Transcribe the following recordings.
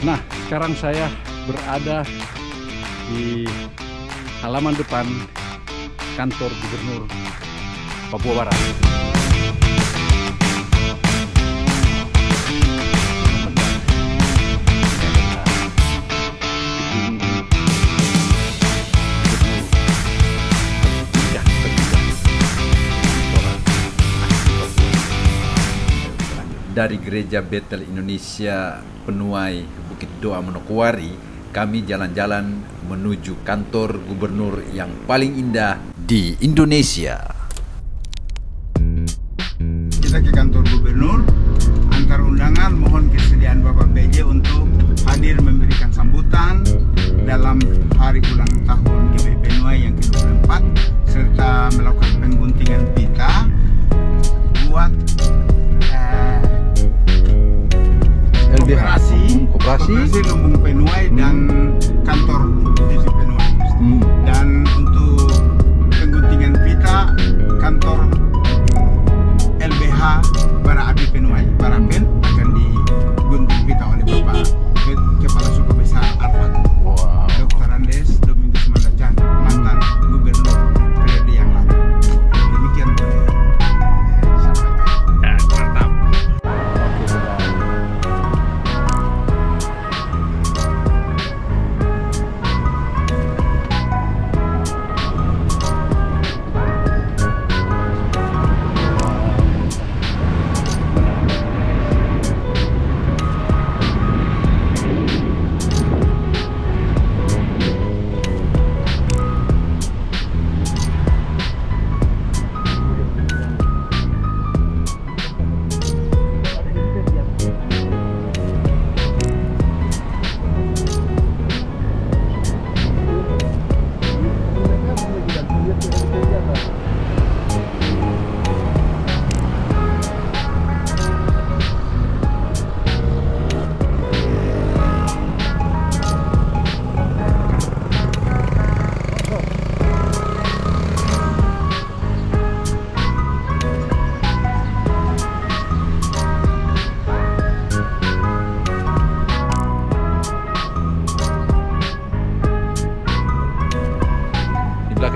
Nah, sekarang saya berada di halaman depan kantor gubernur Papua Barat. Dari Gereja Betel Indonesia Penuai Bukit Doa Manokwari, kami jalan-jalan menuju kantor gubernur yang paling indah di Indonesia. Kita ke kantor gubernur, antar undangan mohon kesediaan Bapak PJ untuk hadir memberikan sambutan dalam hari ulang tahun GBP Nuai yang ke-24 serta melakukan pengguntingan pita buat koperasi, Lumbung Penuai dan kantor divisi Penuai. Hmm. Dan untuk pengguntingan pita kantor LBH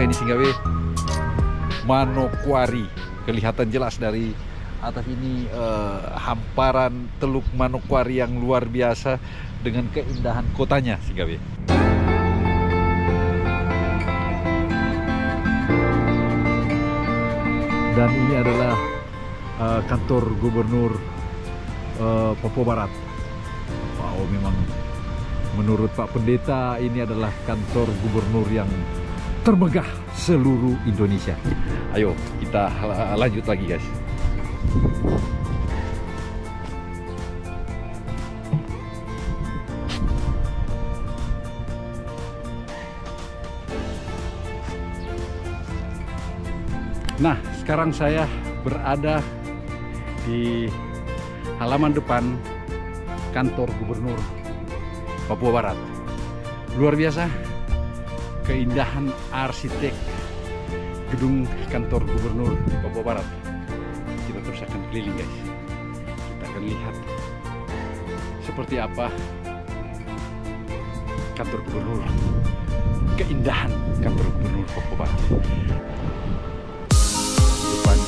Di ini Singgawe Manokwari kelihatan jelas dari atas ini eh, hamparan Teluk Manokwari yang luar biasa dengan keindahan kotanya Singgawe. Dan ini adalah eh, kantor gubernur eh, Papua Barat. Wow, memang menurut Pak Pendeta ini adalah kantor gubernur yang termegah seluruh Indonesia. Ayo kita la- lanjut lagi guys. Nah, sekarang saya berada di halaman depan kantor gubernur Papua Barat. Luar biasa keindahan arsitek gedung kantor gubernur Papua Barat. Kita terus akan keliling guys. Kita akan lihat seperti apa kantor gubernur. Keindahan kantor gubernur Papua Barat. Depan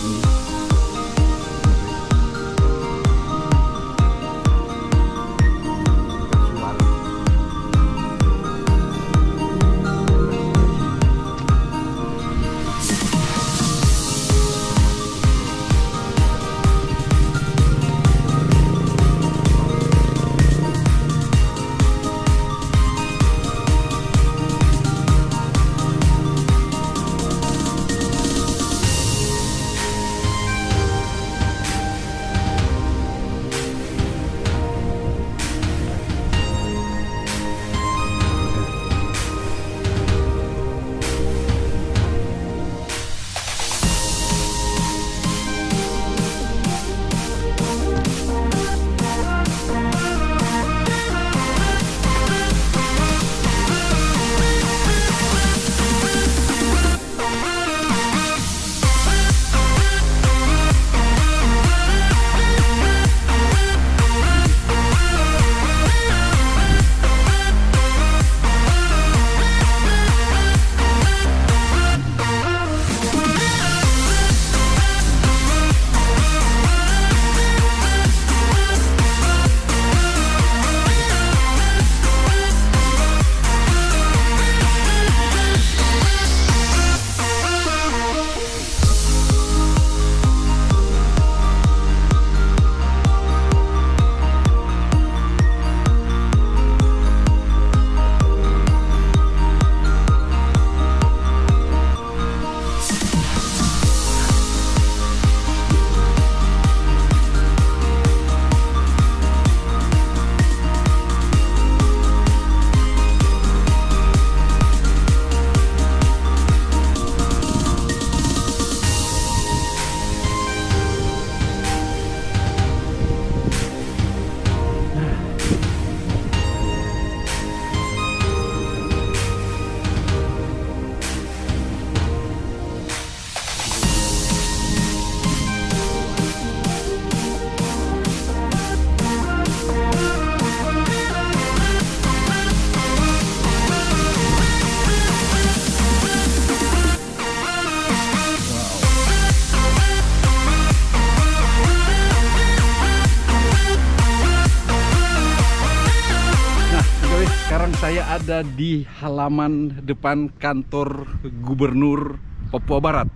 ada di halaman depan kantor Gubernur Papua Barat.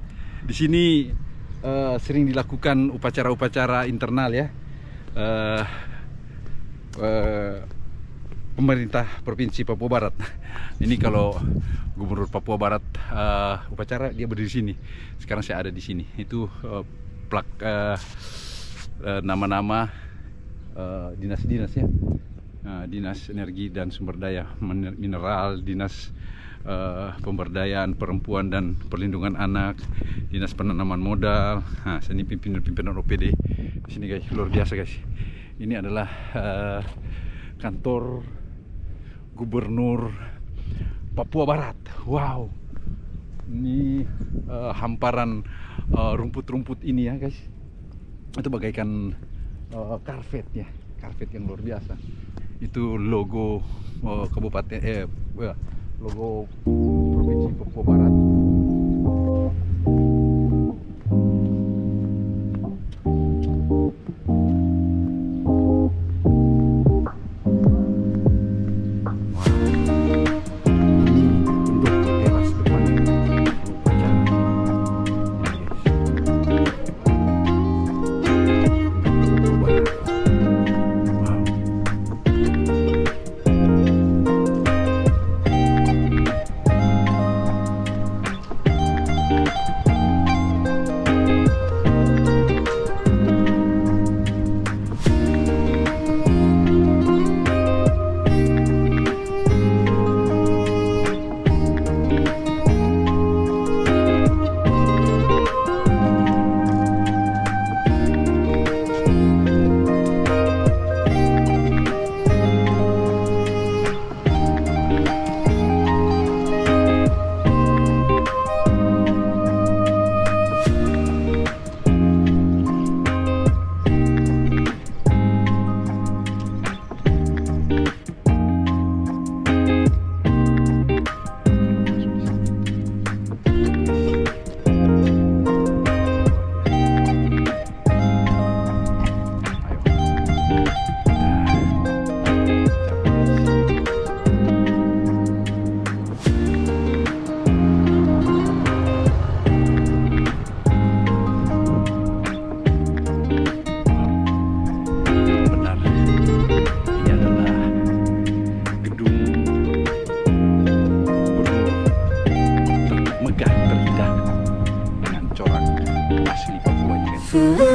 Di sini eh, sering dilakukan upacara-upacara internal ya. Eh, eh, pemerintah provinsi Papua Barat. Ini kalau Gubernur Papua Barat eh, upacara dia berdiri di sini. Sekarang saya ada di sini. Itu eh, plak nama-nama eh, dinas-dinas ya. Eh, dinas Energi dan Sumber Daya Min- Mineral, Dinas eh, Pemberdayaan Perempuan dan Perlindungan Anak, Dinas Penanaman Modal. Nah, saya ini pimpinan-pimpinan OPD di sini guys, luar biasa guys. Ini adalah eh, kantor Gubernur Papua Barat. Wow. Ini eh, hamparan rumput-rumput ini ya guys. Itu bagaikan eh, karpet ya, karpet yang luar biasa. Itu logo eh, kabupaten eh eh, logo provinsi Papua Barat. Ooh.